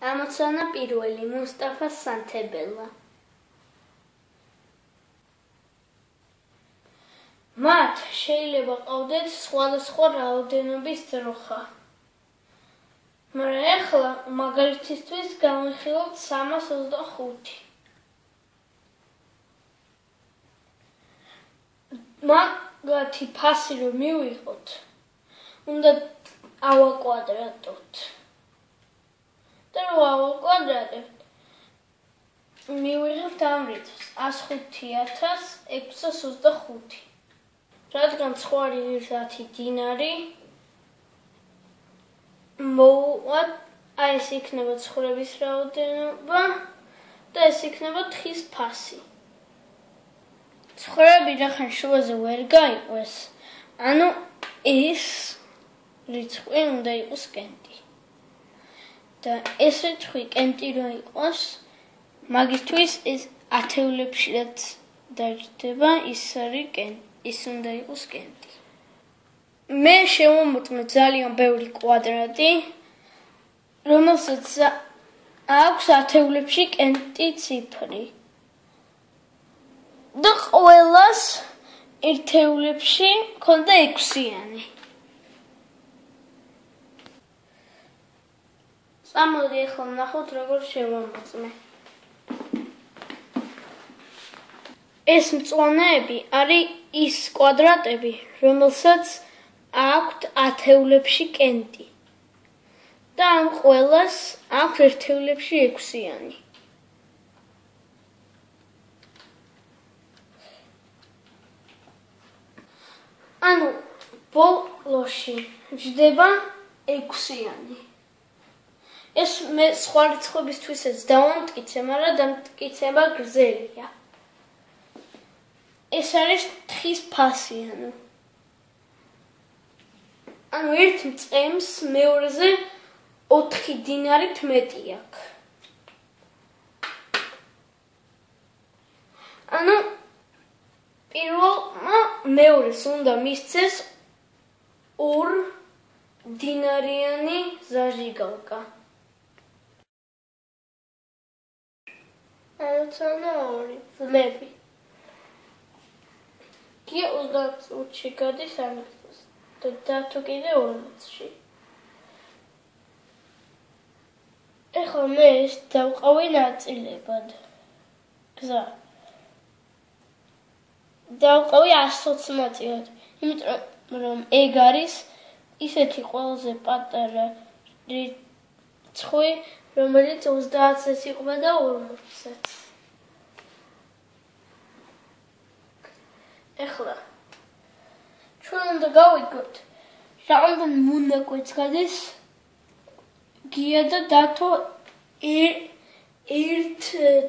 ამოცანა პირველი მუსტაფა სანთებელა. მათ შეიძლება ყავდეთ სხვადასხვა რაოდენობის ძროხა მაგრამ ახლა მაგალითისთვის განვიხილოთ 325 მაგათი ფასი რომ მივიღოთ უნდა ავაკვადრატოთ და რო ავაკვადრატებთ მივიღებთ ამ რიცხვს 105625 რადგან ცხარი ერთათი დინარი მოვუყავ აი ეს იქნება ცხრების რაოდენობა და ეს იქნება თხის ფასი. ცხრები რახან შუაზე ვერ გაიყვეს ანუ ეს რიცხვი უნდა იყოს კენტი და ეს რიცხვი კენტი რო იყოს მაგისთვის ეს ათეულებში რაც დაждდება ის არის კენტი ის უნდა იყოს კენტი. მე შევამოწმე ძალიან ბევრი კვადრატი რომელსაც აქვს ათეულებში კენტი ციფრი. და ყველას ერთეულებში ქონდა 6-იანი წამოდი ახლა ნახოთ როგორ შევამოწმე. ეს მწვანეები არის ის კვადრატები, რომელსაც აქვთ ათეულებში კენტი. და ამ ყველას აქვს ერთეულებში 6-იანი. ანუ ბოლოში ჯდება 6-იანი. ეს მე სხვა რიცხვებისთვისაც დავამტკიცე, მაგრამ დამტკიცება გრძელია. ეს არის თხის ფასი, ანუ ანუ ერთ წემს მეორეზე 4 დინარით მეტი აქვს. ანუ პირველმა მეორეს უნდა მისცეს 2 დინარიანი ზაჟიგალკა. ალცანა ორი. ძმები კი 20 წუთში გადის ამისთვის და დათო კიდე 40-ში ეხლა მე ეს დავყავი ნაწილებად. გზა. დავყავი 120 ნაწილად. იმიტომ რომ ეგ არის ისეთი ყველაზე პატარა რიცხვი რომელიც 30-ს იყო და 40-ს. ეხლა ჩვენ უნდა გავიგოთ რამდენ მონაკვეთს გადის გია და დათო ერთ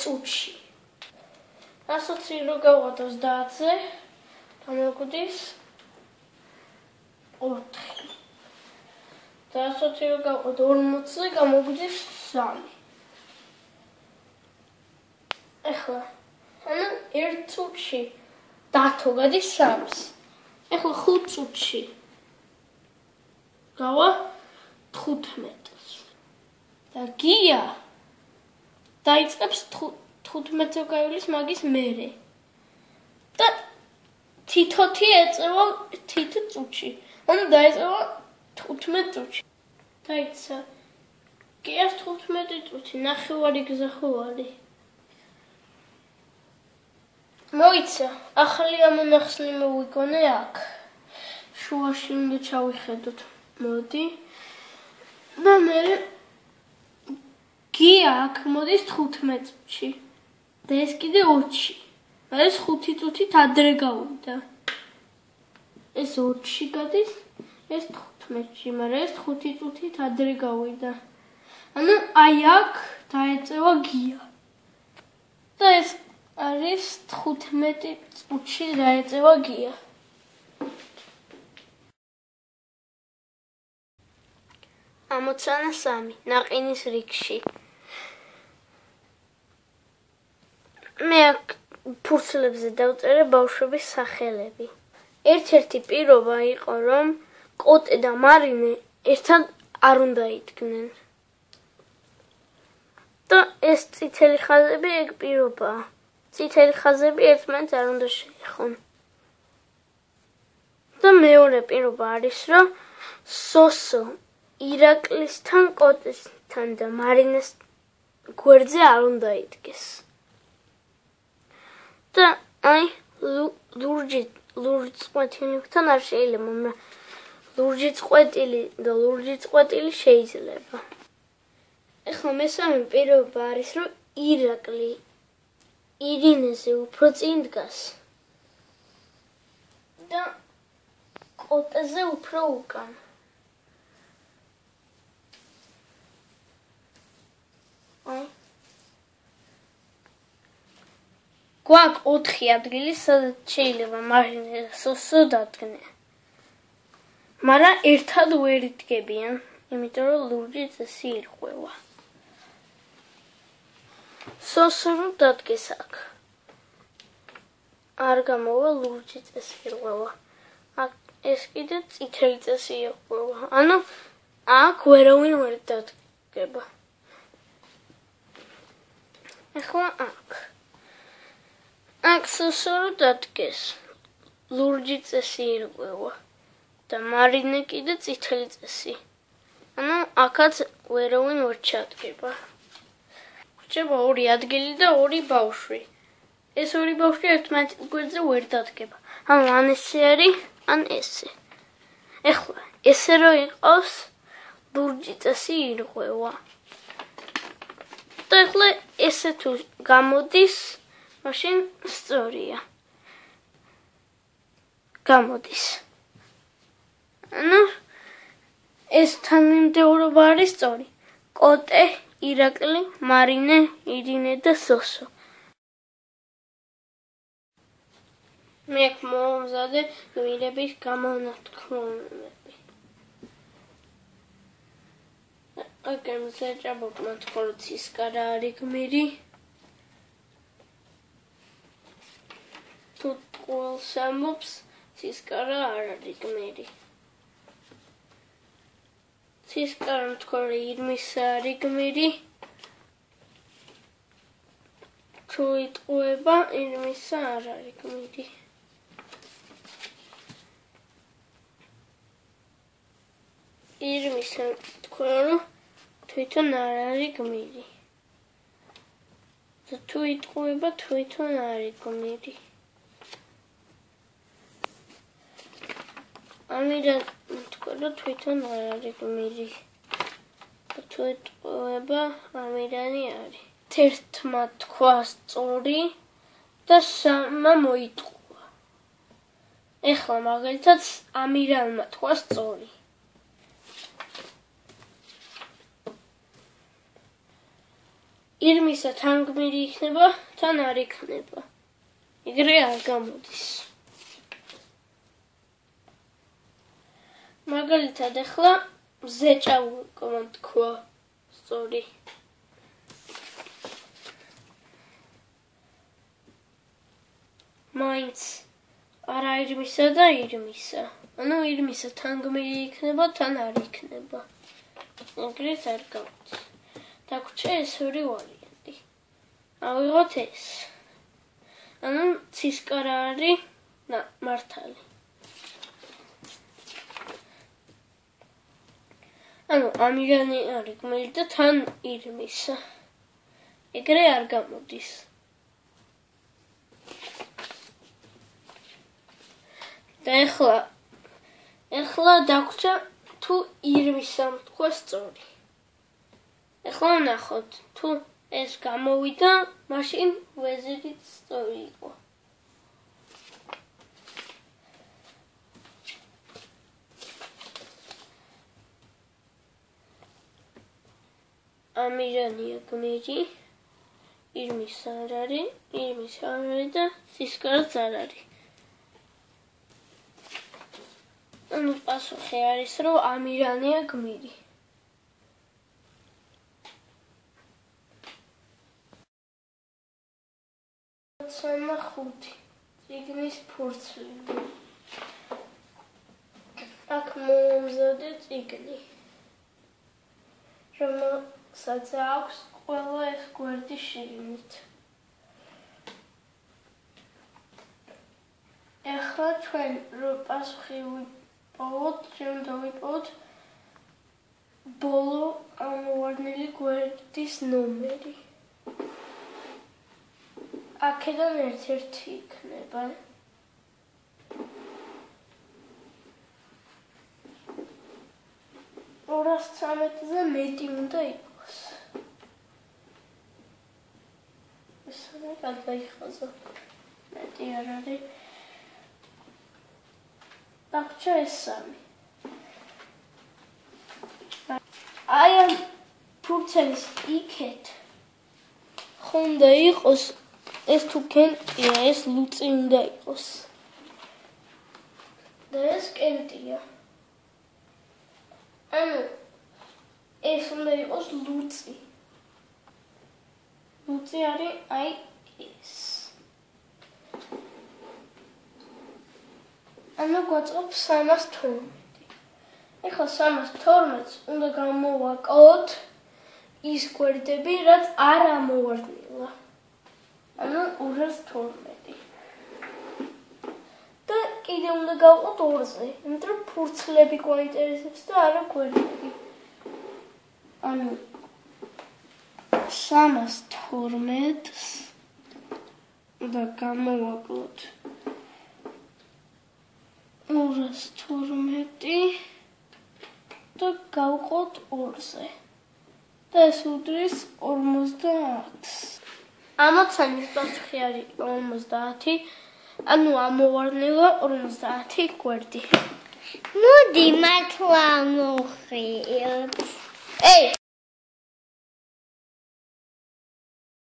წუთში. ასოცი რო გავყოთ 30-ზე, გამოგვდის 4. და ასოცი რო გავყოთ 40-ზე, გამოგვდის ზალი. ეხლა ანუ ერთ წუთში დათო გადის სამს. ეხლა ხუთ წუთში გავა 15-ს. და გია დაიწყებს 15-ზე გაივლის მაგის მერე. და თითოთი ეწევა თით წუთში. ანუ დაიწყება 15 წუთში. დაიცა გიას 15 წუთი ნახევარი გზახოვარი მოიცა ახალი ამონახსნი მოვიგონე აქ. შუაში უნდა ჩავიხედოთ მოდი. და მე გია აქ მოდის 15 წუთში და ეს კიდე 20-ში და ეს 5 წუთით ადრე გავიდა. ეს 20-ში გადის ეს 15-ში მაგრამ ეს 5 წუთით ადრე გავიდა ანუ აი აქ დაეწევა გია. და ეს არის 15 წუთში დაეწევა გია. ამოცანა 3. ნაყინის რიგში. მე აქ ფურცლებზე დავწერე ბავშვების სახელები. ერთ-ერთი პირობა იყო, რომ კოტე და მარინე ერთად არ უნდა იდგნენ. და ეს წითელი ხაზები ეგ პირობაა. წითელი ხაზები ერთმანეთს არ უნდა შეეხონ. და მეორე პირობა არის, რომ სოსო ირაკლისთან კოტესთან და მარინეს გვერდზე არ უნდა იდგეს. და აი ლურჯი ლურჯი წყვეტილებთან არ შეიძლება, მაგრამ ლურჯი წყვეტილი და ლურჯი წყვეტილი შეიძლება. ეხლა მესამე პირობა არის, რომ ირაკლი ირინეზე უფრო წინ დგას. და კოტეზე უფრო უკან. გვაქვს 4 ადგილი, სადაც შეიძლება მარინეს სოსო დადგნენ. მაგრამ ერთად ვერ იდგებიან, იმიტომ რომ ლურჯი წესი ირღვევა. სოსო რო დადგეს აქ. არ გამოვა ლურჯი წესი ირღვევა. აქ ეს კიდე წითელი წესი ირღვევა. ანუ აქ ვერავინ ვერ დადგება. ახლა აქ აქსესორი დადგეს. ლურჯი წესი ირღვევა და მარინე კიდე წითელი წესი. ანუ აქაც ვერავინ ვერ ჩადგება. რჩება ორი ადგილი და ორი ბავშვი. ეს ორი ბავშვი ერთმანეთს გვერდზე ვერ დადგება. ანუ ან ესე არის, ან ესე. ეხლა ესე რო იყოს, ლურჯი წესი ირღვევა. და ეხლა ესე თუ გამოდის მაშინ სწორია. გამოდის. ანუ ეს თანმიმდევრობა არის სწორი. კოტე, ირაკლი, მარინე, ირინე და სოსო. მე მომზადე გმირების გამონათქმულები. აგერ შეჭაბოთ მათ ხოლმე კარა არის გმირი. თუ ყოველს ამობს ცისკარა არ არის გმირი ცისკარა თქორი ირმის არის გმირი თუ იტყუება ირმის არ არის გმირი ირმის თქორი თვითონ არ არის გმირი თუ იტყუება თვითონ არის გმირი ამირან რომ თვითონ არ არის მირი თუ ეტყობა ამირანი არის. ერთმა თქვა სწორი და სამა მოიტყვა ეხლა მაგალითად ამირანმა თქვა სწორი. ირმისა თან გმირი იქნება თან არ იქნება. ეგრე არ გამოდის მაგალითად ახლა ზეჭავ კომენტქვა სწორი მაინც არა ირმისა და ირმისა. ანუ ირმისა თან გმირი იქნება თან არ იქნება. ეგრეთ არ გავწი დაგვრჩა ეს ორი ვარიანტი. ავიღოთ ეს. ანუ ცისკარა არის მართალი ანუ ამიგანი არის გმირი და თან ირმის. ეგრე არ გამოდის. და ეხლა ეხლა დაგვრჩა თუ ირმისა თქვა სწორი. ეხლა ნახოთ თუ ეს გამოვიდა, მაშინ ვეზირიც სწორი იყო. ამირანია გმირი ირმის არ არის ირმის არ არის და სისკარც არ არის ანუ პასუხი არის რომ ამირანია გმირი ცემა ხუთი. ციგნის ფურცლი აქ მომზადე ციგნი რომ სადაც აქვს ყველა ეს გვერდი შიგნით. ეხლა ჩვენ რო პასუხი ვიპოვოთ, ჩვენ დავიპოვოთ ბოლო ამოვარდნილი გვერდის ნომერი. აქედან ერთ-ერთი იქნება. 213-ზე მეტი უნდა იყოს. ეს რა გადაიხაზა? მეტი არ არის. აღჭა ეს სამი. აი ამ ფურცელის იქეთ ხონდა იყოს ეს თუ კენტია, ეს ლუწი უნდა იყოს. და ეს კენტია. ანუ ეს უნდა იყოს ლუცი. ლუცი არის აი ეს. ანუ გვაწყობს 312. ეხლა 312-ს უნდა გამოვაკლოთ ის გვერდები, რაც არ ამოვარდნილა. ანუ 212. კიდე უნდა გავყოთ ორზე, იმიტომ რომ ფურცლები გვაინტერესებს და არა გვერდები. ანუ 312-ს და გამოვაკლოთ 212 და გავყოთ ორზე. და ეს უდრის 50-ს. ამოცანის პასუხი არის 50 ანუ ამოვარდნილა 50 გვერდი. მოდი მართლა მოხი.